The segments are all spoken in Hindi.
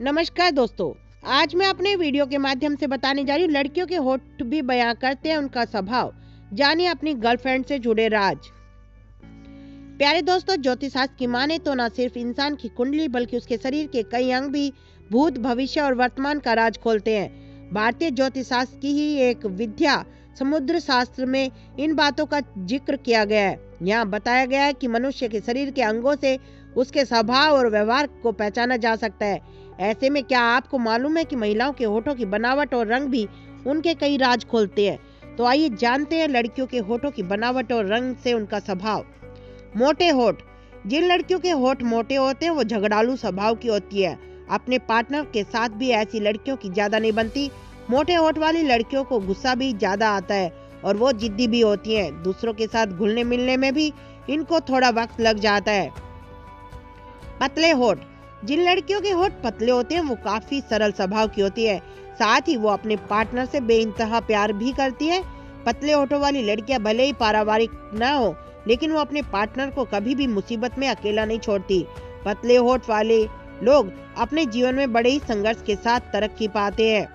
नमस्कार दोस्तों, आज मैं अपने वीडियो के माध्यम से बताने जा रही हूँ, लड़कियों के होठ भी बयां करते हैं उनका स्वभाव। जानिए अपनी गर्लफ्रेंड से जुड़े राज। प्यारे दोस्तों, ज्योतिषशास्त्र की माने तो न सिर्फ़ इंसान की कुंडली, बल्कि उसके शरीर के कई अंग भी भूत, भविष्य और वर्तमान का राज खोलते हैं। भारतीय ज्योतिषशास्त्र की ही एक विद्या समुद्र शास्त्र में इन बातों का ज़िक्र किया गया है। यहाँ बताया गया है कि मनुष्य के शरीर के अंगों से उसके स्वभाव और व्यवहार को पहचाना जा सकता है। ऐसे में क्या आपको मालूम है कि महिलाओं के होठों की बनावट और रंग भी उनके कई राज खोलते हैं? तो आइए जानते हैं लड़कियों के होठों की बनावट और रंग से उनका स्वभाव। मोटे होठ। जिन लड़कियों के होठ मोटे होते हैं, वो झगड़ालू स्वभाव की होती है। अपने पार्टनर के साथ भी ऐसी लड़कियों की ज़्यादा नहीं बनती। मोटे होठ वाली लड़कियों को गुस्सा भी ज़्यादा आता है और वो जिद्दी भी होती हैं। दूसरों के साथ घुलने मिलने में भी इनको थोड़ा वक्त लग जाता है। पतले होठ। जिन लड़कियों के होठ पतले होते हैं, वो काफ़ी सरल स्वभाव की होती है। साथ ही वो अपने पार्टनर से बेइंतहा प्यार भी करती है। पतले होठों वाली लड़कियाँ भले ही पारिवारिक न हो, लेकिन वो अपने पार्टनर को कभी भी मुसीबत में अकेला नहीं छोड़ती। पतले होठ वाले लोग अपने जीवन में बड़े ही संघर्ष के साथ तरक्की पाते हैं।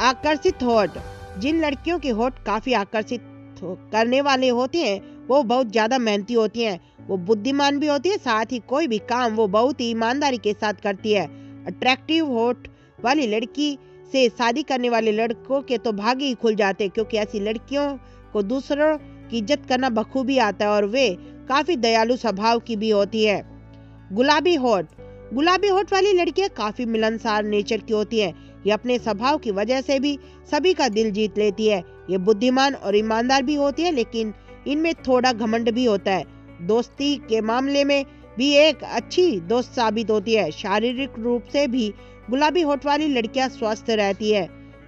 आकर्षित होठ। जिन लड़कियों के होठ काफ़ी आकर्षित करने वाले होते हैं, वो बहुत ज़्यादा मेहनती होती हैं। वो बुद्धिमान भी होती है, साथ ही कोई भी काम वो बहुत ही ईमानदारी के साथ करती है। अट्रैक्टिव होट वाली लड़की से शादी करने वाले लड़कों के तो भाग्य ही खुल जाते हैं, क्योंकि ऐसी लड़कियों को दूसरों की इज़्ज़त करना बखूबी आता है और वे काफ़ी दयालु स्वभाव की भी होती है। गुलाबी होठ गुलाबी होठ वाली लड़कियाँ काफ़ी मिलनसार नेचर की होती है। ये अपने स्वभाव की वजह से भी सभी का दिल जीत लेती है। ये बुद्धिमान और ईमानदार भी होती है, लेकिन इनमें थोड़ा घमंड भी होता है। दोस्ती के मामले में भी एक अच्छी दोस्त साबित होती है। शारीरिक रूप से भी गुलाबी होठ वाली लड़कियाँ स्वस्थ रहती है।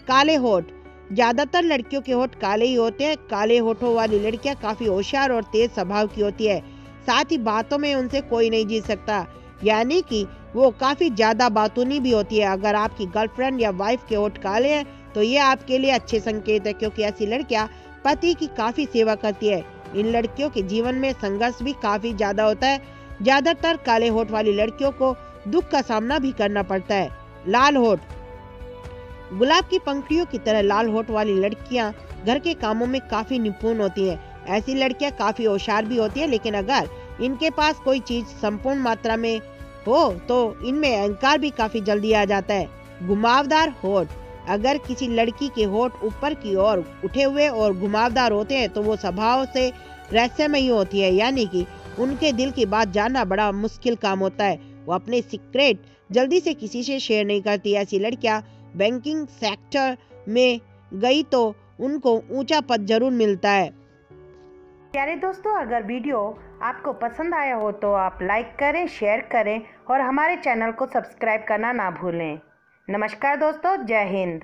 काले होठ, ज़्यादातर लड़कियों के होठ काले ही होते हैं। काले होठों वाली लड़कियाँ काफ़ी होशियार और तेज स्वभाव की होती है। साथ ही बातों में उनसे कोई नहीं जीत सकता। यानी कि वो काफ़ी ज़्यादा बातूनी भी होती है। अगर आपकी गर्लफ्रेंड या वाइफ के होठ काले हैं तो ये आपके लिए अच्छे संकेत है, क्योंकि ऐसी लड़कियाँ पति की काफ़ी सेवा करती है। इन लड़कियों के जीवन में संघर्ष भी काफ़ी ज़्यादा होता है। ज़्यादातर काले होठ वाली लड़कियों को दुख का सामना भी करना पड़ता है। लाल होठ। गुलाब की पंखड़ियों की तरह लाल होठ वाली लड़कियाँ घर के कामों में काफ़ी निपुण होती हैं। ऐसी लड़कियाँ काफ़ी होशियार भी होती है, लेकिन अगर इनके पास कोई चीज़ संपूर्ण मात्रा में हो तो इनमें अहंकार भी काफ़ी जल्दी आ जाता है। घुमावदार होठ। अगर किसी लड़की के होठ ऊपर की ओर उठे हुए और घुमावदार होते हैं तो वो स्वभाव से रहस्यमयी होती है। यानी कि उनके दिल की बात जानना बड़ा मुश्किल काम होता है। वो अपने सीक्रेट जल्दी से किसी से शेयर नहीं करती। ऐसी लड़कियाँ बैंकिंग सेक्टर में गई तो उनको ऊँचा पद ज़रूर मिलता है। प्यारे दोस्तों, अगर वीडियो आपको पसंद आया हो तो आप लाइक करें, शेयर करें और हमारे चैनल को सब्सक्राइब करना ना भूलें। नमस्कार दोस्तों जय हिंद।